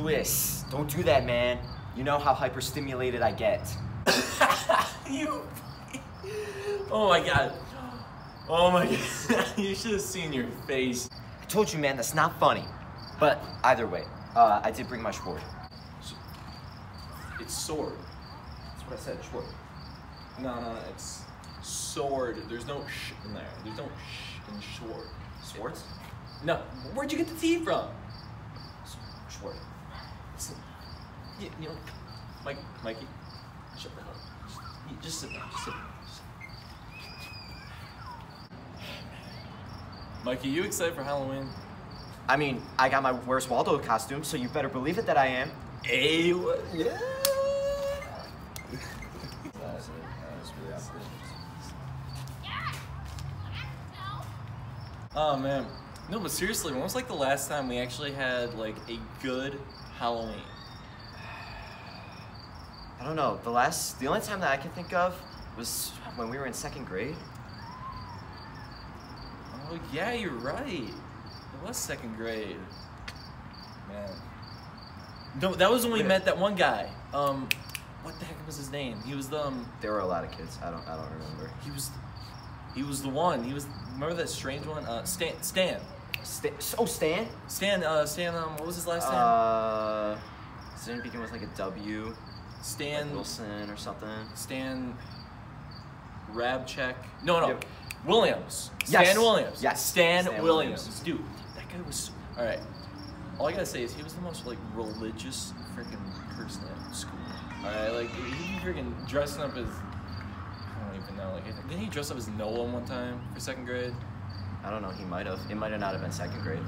Marcus, don't do that, man. You know how hyperstimulated I get. you. Oh my god. Oh my god. you should have seen your face. I told you, man, that's not funny. But either way, uh, I did bring my sword. It's sword. That's what I said, sword. No, no, it's sword. There's no sh in there. There's no sh in sword. Swords? No. Where'd you get the T from? Sword. Listen, you, you know, Mike, Mikey, shut the hell up. You just sit down. Just sit down. Just. Mikey, you excited for Halloween? I mean, I got my Where's Waldo costume, so you better believe it that I am. Hey, what? Yeah. Oh man. No, but seriously, when was like the last time we actually had like a good Halloween? I don't know. The last, the only time that I can think of was when we were in second grade. Oh yeah, you're right. It was second grade. Man. No, that was when we met that one guy. Um, what the heck was his name? He was the um, There were a lot of kids. I don't, I don't remember. he was, he was the one. He was remember that strange one? Uh, Stan. Stan. Stan, oh, Stan. Stan. Uh, Stan. Um, what was his last name? Uh, doesn't begin with like a W? Like Stan. Wilson or something. Stan. Rabcheck. No, no. Yep. Williams. Yes. Stan Williams. Yes. Stan, Stan Williams. Williams. Dude, that guy was. All right. All I gotta say is he was the most like religious freaking person at school. All right, like he freaking dressing up as. I don't even know. Like, didn't he dress up as Noah one time for second grade? I don't know. He might have. It might have not have been second grade.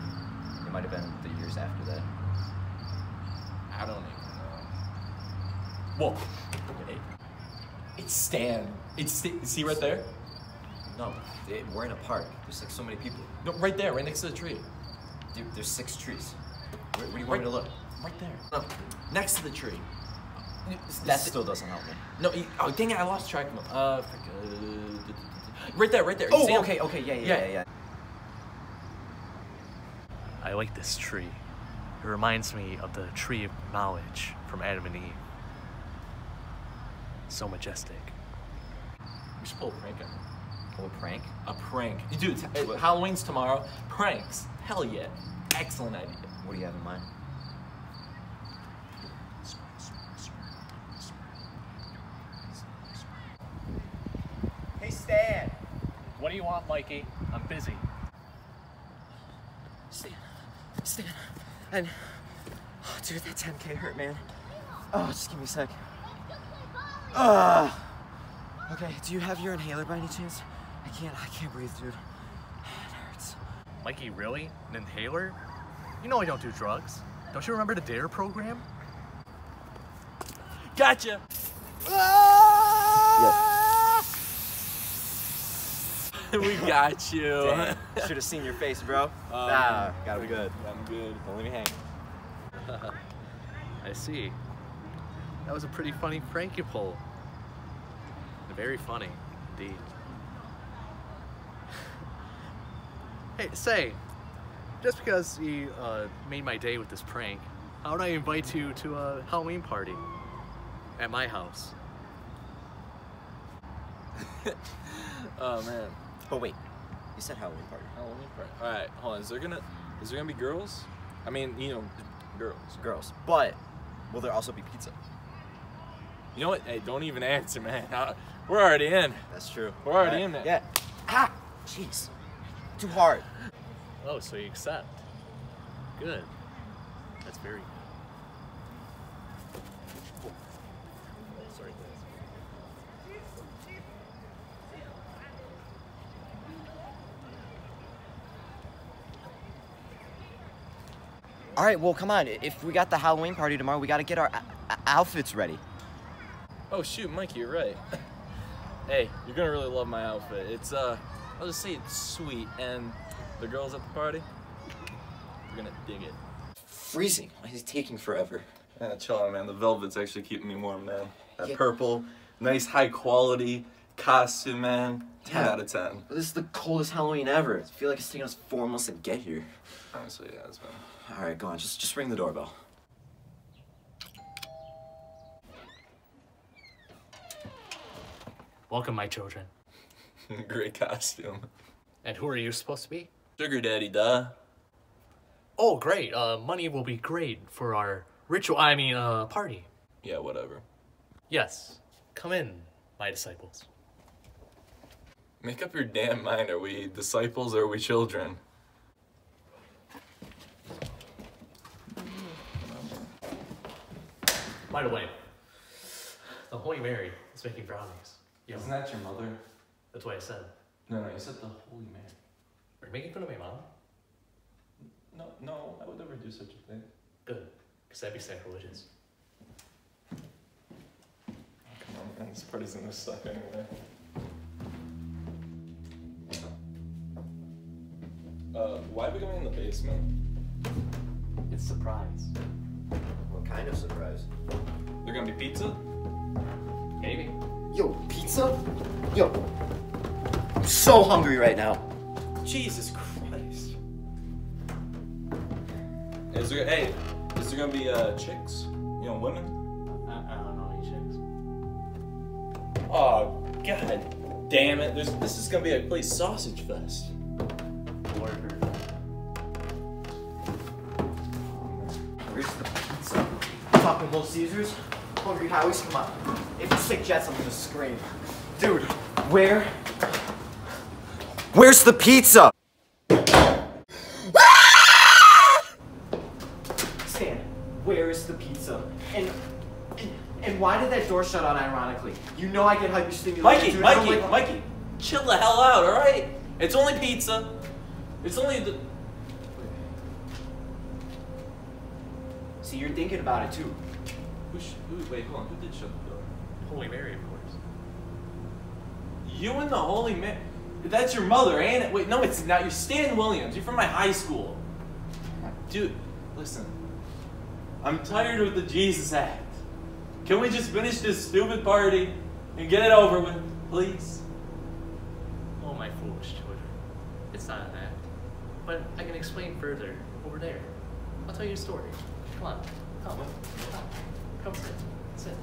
It might have been the years after that. I don't even know. Whoa. Hey. It's Stan. It's Sta- see right there. No, it, we're in a park. There's like so many people. No, right there, right next to the tree. Dude, there's six trees. Where, where do you want me to look? Right there. No, next to the tree. That still doesn't help me. No, he- oh dang it, I lost track of him. Uh, uh, right there, right there. Oh, See him? okay, okay, yeah, yeah, Yeah. yeah, yeah. I like this tree. It reminds me of the tree of knowledge from Adam and Eve. So majestic. We should pull a prank on him. Pull a prank. A prank. Dude, it's, Halloween's tomorrow. Pranks. Hell yeah. Excellent idea. What do you have in mind? Hey, Stan. What do you want, Mikey? I'm busy. Stan. Stan. And, oh, dude, that 10K hurt, man. Oh, just give me a sec. Ah. Okay, do you have your inhaler by any chance? I can't, I can't breathe, dude. It hurts. Mikey, really? An inhaler? You know I don't do drugs. Don't you remember the DARE program? Gotcha. we got you. Should have seen your face, bro. Oh, nah, gotta be good. I'm good. Don't let me hang. I see. That was a pretty funny prank you pulled. Very funny, indeed. hey, say, just because you uh, made my day with this prank, how would I invite you to a Halloween party at my house? Oh man. But wait, you said Halloween party. Halloween party. All right, hold on. Is there gonna is there gonna be girls? I mean, you know, girls. Girls. But will there also be pizza? You know what? Hey, don't even answer, man. We're already in. That's true. We're already Alright, in there. Yeah. Ah! Jeez. Too hard. Oh, so you accept. Good. That's very good. Oh, Sorry. All right, well, come on. If we got the Halloween party tomorrow, we got to get our outfits ready. Oh shoot, Mikey, you're right. hey, you're gonna really love my outfit. It's uh, I'll just say it's sweet, and the girls at the party, they're gonna dig it. Freezing. Why is it taking forever? Yeah, chill out, man. The velvet's actually keeping me warm, man. That Yeah. purple, nice, high quality costume, man. Ten Yeah. out of ten. This is the coldest Halloween ever. I feel like it's taking us four months to get here. Honestly, yeah, it's been. All right, go on. Just, just ring the doorbell. Welcome, my children. Great costume. And who are you supposed to be? Sugar daddy, duh. Oh, great. Uh, money will be great for our ritual. I mean, uh, party. Yeah, whatever. Yes. Come in, my disciples. Make up your damn mind. Are we disciples or are we children? By the way, the Holy Mary is making brownies. Yeah, Isn't that your mother? that's what I said. No, no, you said the Holy Mary. Are you making fun of my mom? No, no, I would never do such a thing. Good, because that'd be sacrilegious. Come on, man, this party's gonna suck anyway. Uh, why are we going in the basement? It's surprise. What kind of surprise? There gonna be pizza? Maybe. Yo, pizza? Yo, I'm so hungry right now. Jesus Christ. Is there, hey, is there gonna be, uh, chicks? You know, women? I, I don't know any chicks. Oh, god damn it. There's, this is gonna be a complete sausage fest. Order. Where's the pizza? Talking Little Caesars? Hungry Howie's? Come on. If it's sick jets, I'm gonna scream. Dude, where? Where's the pizza? Stan, where is the pizza? And, and and why did that door shut on ironically? You know I get hyperstimulated. Mikey, dude. I don't Mikey, like- Mikey, chill the hell out, alright? It's only pizza. It's only the. See, you're thinking about it too. Who, sh- who, wait, hold on. Who did shut the door? Holy Mary, of course. You and the Holy Man. That's your mother, ain't it? Wait, no, it's not. You're Stan Williams. You're from my high school. Dude, listen. I'm tired of the Jesus Act. Can we just finish this stupid party and get it over with, please? Oh, my foolish children. It's not an act. But I can explain further over there. I'll tell you a story. Come on. Come. Come. Come. Sit. Sit.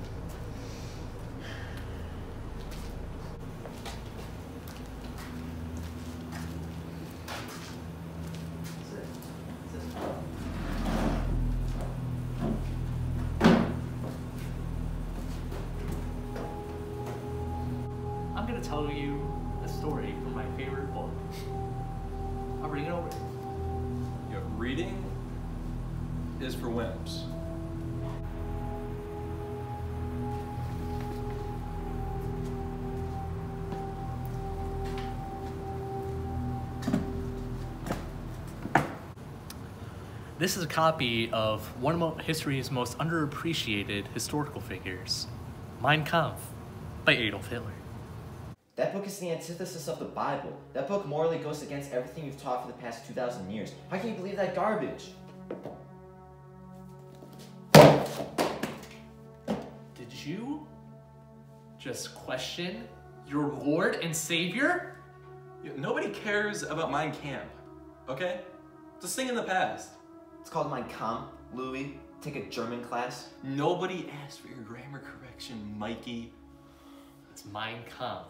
This is a copy of one of history's most underappreciated historical figures, Mein Kampf by Adolf Hitler. That book is the antithesis of the Bible. That book morally goes against everything you've taught for the past 2,000 years. How can you believe that garbage? Did you just question your Lord and Savior? Nobody cares about Mein Kampf, okay? It's a thing in the past. It's called Mein Kampf, Louis. Take a German class. Nobody asked for your grammar correction, Mikey. It's Mein Kampf,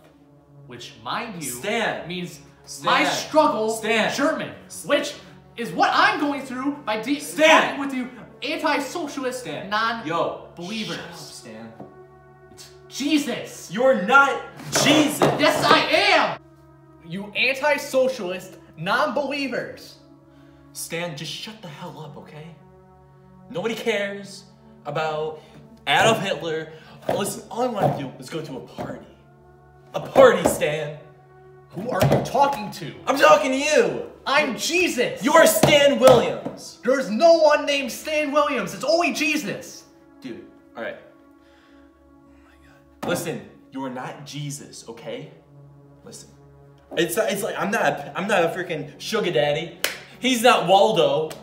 which, mind you, Stan! means Stan! my struggle Stan! German, which is what I'm going through by de- Stan! with you anti-socialist Stan. Yo, non-believers. shut up, Stan. Jesus! You're not Jesus. Yes, I am! You anti-socialist non-believers. Stan, just shut the hell up, okay? Nobody cares about Adolf Hitler. Listen, all I want to do is go to a party. A party, Stan. Who are you talking to? I'm talking to you. I'm Jesus! You're Stan Williams. There's no one named Stan Williams. It's only Jesus. Dude, all right. Oh my god. Listen, you're not Jesus, okay? Listen. It's it's like I'm not I'm not a freaking sugar daddy. He's not Waldo.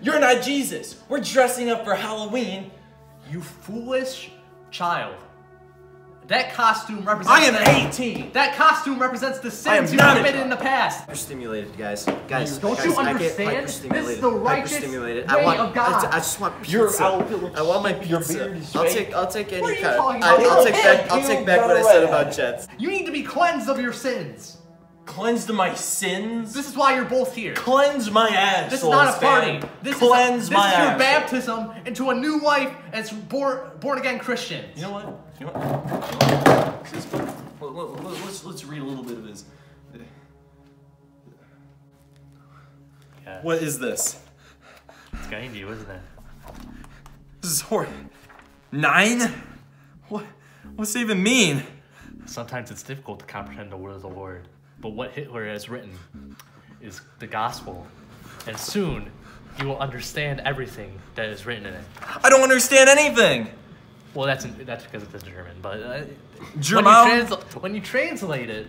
You're not Jesus. We're dressing up for Halloween. You foolish child. That costume represents. I am 18. That costume represents the sins you not a committed in the past. Hyperstimulated, guys. Guys, Don't guys, you I understand? This is the righteous hyperstimulated. way I want, of God. I, I just want pizza. You're out. I want my Your pizza. beard I'll take. I'll take any What are you kind. talking I, about? I'll take back. I'll take back what I a said about Jets. You need to be cleansed of your sins. Cleanse my sins. This is why you're both here. Cleanse my ass. This is not a party. This Cleanse is, my this is your ass. baptism into a new life as born born again Christians. You know what? You know what? You know what? Let- let- let- Let's let's read a little bit of his. Yeah, What is this? it's getting to you, isn't it? This is horrible. Nine? What? What's it even mean? Sometimes it's difficult to comprehend the word of the Lord, but what Hitler has written is the gospel, and soon you will understand everything that is written in it. I don't understand anything. Well, that's that's because it's in German, but uh, German? When you, when you translate it,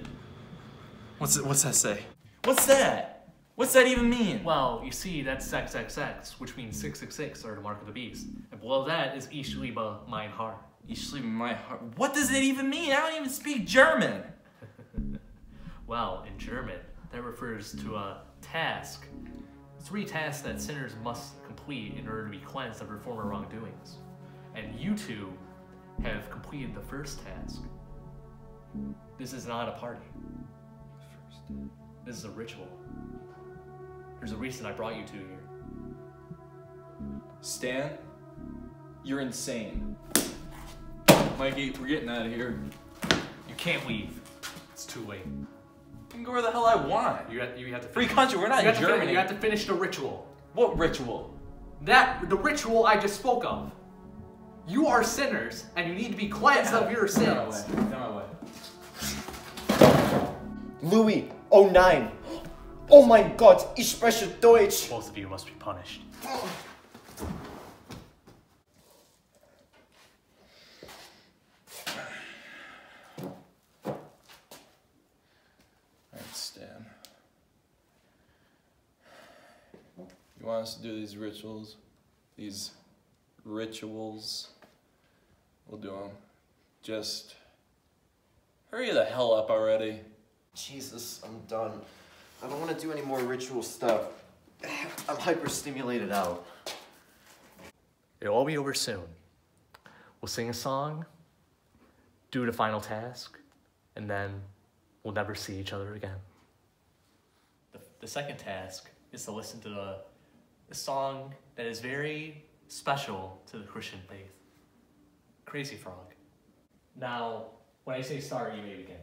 What's it, what's that say? What's that? What's that even mean? well, you see that's XXX, which means 666 or the mark of the beast, and below that is Ich liebe mein Haar. Ich liebe mein heart. What does it even mean? I don't even speak German. Well, in German, that refers to hmm. a task. Three tasks that sinners must complete in order to be cleansed of their former wrongdoings. And you two have completed the first task. This is not a party. This is a ritual. There's a reason I brought you two here. Stan, you're insane. Mikey, we're getting out of here. You can't leave. It's too late. I can go where the hell I want. You have, you have to Free country, we're not you in have to Germany. you have to finish the ritual. What ritual? That the ritual I just spoke of. You are sinners, and you need to be cleansed of your sins. Get my way. Louis 09. Oh mein Gott, ich spreche Deutsch. Both of you must be punished. Alright, Stan. You want us to do these rituals? These rituals? We'll do them. Just hurry the hell up already. Jesus, I'm done. I don't want to do any more ritual stuff. I'm hyperstimulated out. It'll all be over soon. We'll sing a song, do the final task, and then we'll never see each other again. The, the second task is to listen to the, the song that is very special to the Christian faith Crazy Frog. Now, when I say start, you may begin.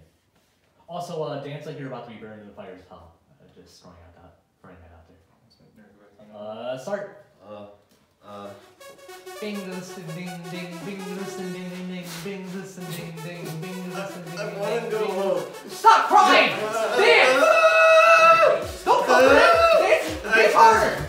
Also, uh, dance like you're about to be burned in the fires of hell. Uh, just throwing out that, throwing that out there. Uh, start. Uh, uh, Bing this ding ding ding, bing this ding ding ding ding, bing this ding ding ding, bing this ding ding ding. wanna go home. Stop crying! Dance! Don't cover it! Dance! Dance harder!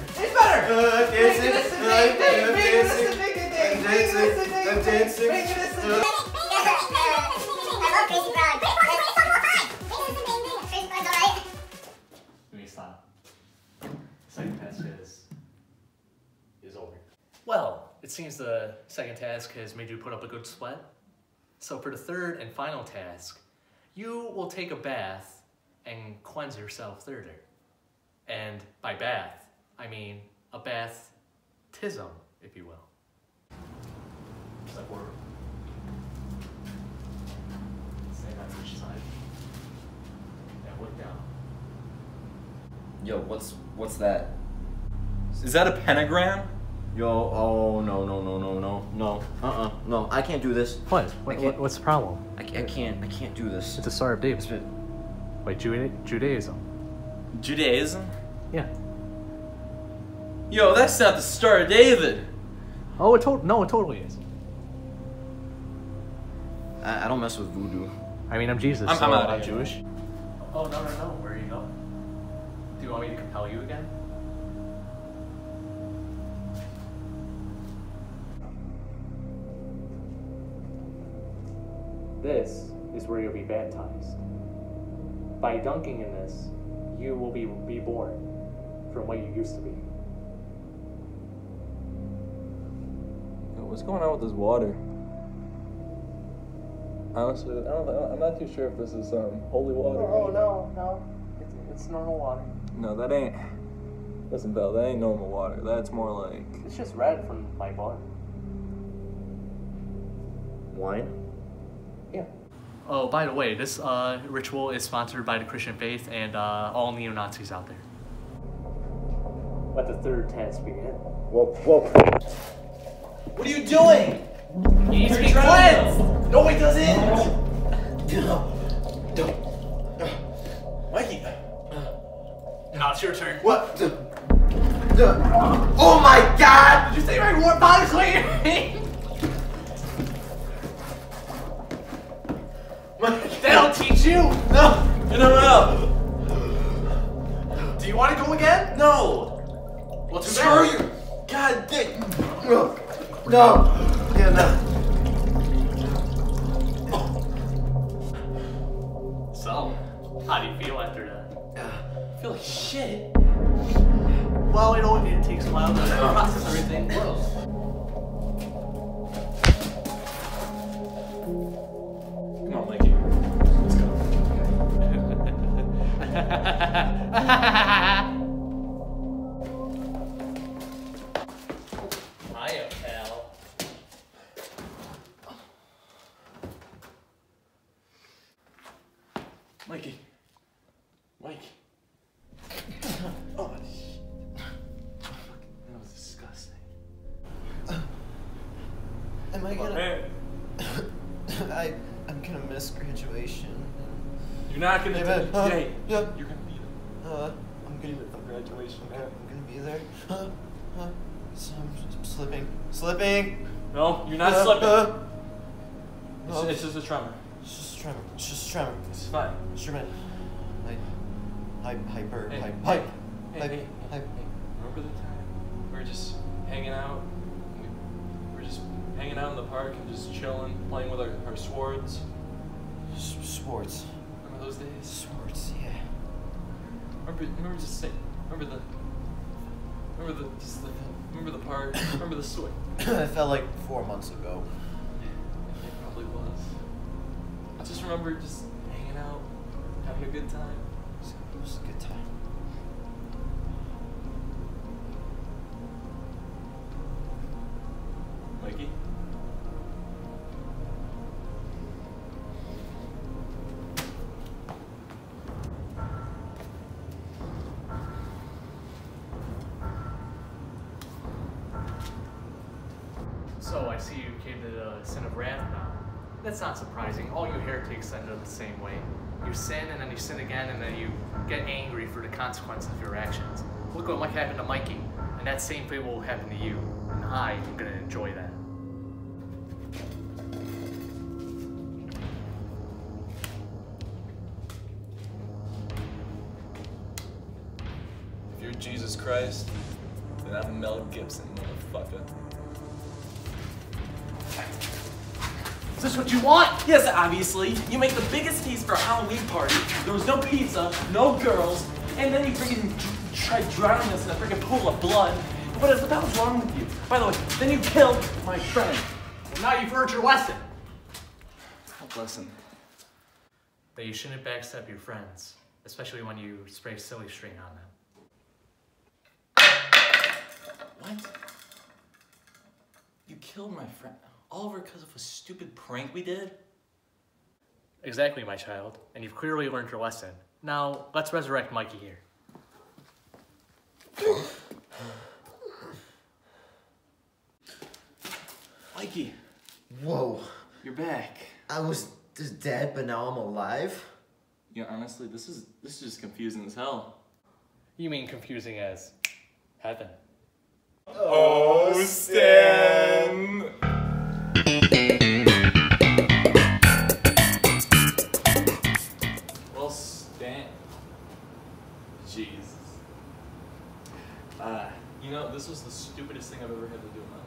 Well, it seems the second task has made you put up a good sweat. So for the third and final task, you will take a bath and cleanse yourself further. And by bath, I mean a bath-tism, if you will. Step forward. Stand on each side. And look down. yo, what's what's that? Is that a pentagram? Yo, oh no no no no no no. Uh-uh. No, I can't do this. What? What- what- what's the problem? I, I can't I can't do this. It's a Star of David. Wait, Juda- Judaism. Judaism? Yeah. Yo, that's not the Star of David. Oh, it to- no, it totally is. I, I don't mess with voodoo. I mean, I'm Jesus. I'm- so I'm outta I'm. Jewish. Oh no no no! Where are you going? Do you want me to compel you again? This is where you'll be baptized. By dunking in this, you will be reborn from what you used to be. What's going on with this water? Honestly, I don't, I'm not too sure if this is um, holy water. Oh no, no, it's, it's normal water. No, that ain't. Listen, Belle, that ain't normal water. That's more like. It's just red from my blood. Wine? Yeah. Oh, by the way, this uh, ritual is sponsored by the Christian faith and uh, all neo Nazis out there. Let the third test begin. Whoa, whoa. What are you doing? You need to be cleansed! No, it doesn't! Don't. Mikey! Now it's your turn. What? Oh my god! Did you say my warm body cleaning? That'll teach you. No! No, no, Do you want to go again? no! Well, too Screw bad. you! God damn! No! Yeah, no. So, how do you feel after that? I feel like shit. Well, it only takes a while to uh-huh. process everything. Come on, Mikey. Let's go. you're not gonna. Hey, do- man, huh? Hey, Yeah. you're gonna be there. Uh, I'm gonna be there for graduation. I'm gonna be there. Huh? Huh? So I'm, I'm slipping. Slipping! No, you're not Uh, slipping. uh. It's, Oh. it's just a tremor. It's just a tremor. It's just a tremor. It's fine. Instrument. Hy- hy- hyper. Hey, Hy- hey, hype. Hey, Hype. hey, Hype. hey, remember the time we were just hanging out? We we were just hanging out in the park and just chilling, playing with our, our swords. S- Sports. Those days? Sports, yeah. Remember, remember just say, remember the, remember the, just the, remember the park, remember the sword. it felt like four months ago. Yeah, it probably was. I just remember just hanging out, having a good time. It was a good time. Sin of wrath now. That's not surprising. All you heretics end up the same way. You sin and then you sin again and then you get angry for the consequences of your actions. Look what might happen to Mikey, and that same fate will happen to you. And I am gonna enjoy that. If you're Jesus Christ, then I'm Mel Gibson, motherfucker. Is this what you want? Yes, obviously. You make the biggest feast for a Halloween party. There was no pizza, no girls, and then you freaking tried drowning us in a freaking pool of blood. What is what the hell's wrong with you? By the way, then you killed my friend. Well, now you've learned your lesson. Listen. That you shouldn't backstab your friends, especially when you spray silly string on them. What? You killed my friend. All over because of a stupid prank we did? Exactly, my child. And you've clearly learned your lesson. Now, let's resurrect Mikey here. Mikey, Whoa. you're back. I was just dead, but now I'm alive? Yeah, honestly, this is this is just confusing as hell. You mean confusing as heaven? Oh, Stan! Well, Stan. Jesus. Uh, you know, this was the stupidest thing I've ever had to do in my life.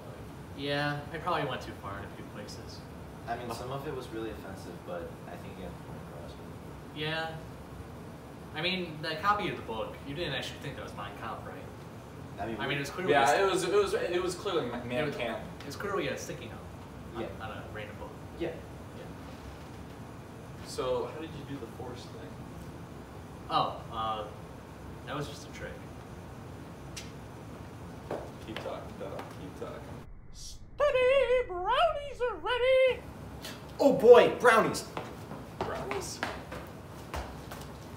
Yeah, I probably went too far in a few places. I mean, some of it was really offensive, but I think you have the point across. Yeah. I mean, that copy of the book, you didn't actually think that was Mein Kampf, right? I mean, I mean, it was clearly Yeah, a, it was it was it was clearly my it man was, camp. it was clearly a sticky note on, Yeah. on a random book. yeah. So how did you do the force thing? Oh, uh, that was just a trick. Keep talking, Doc. Keep talking. Steady, brownies are ready. Oh boy, brownies! Brownies?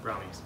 Brownies.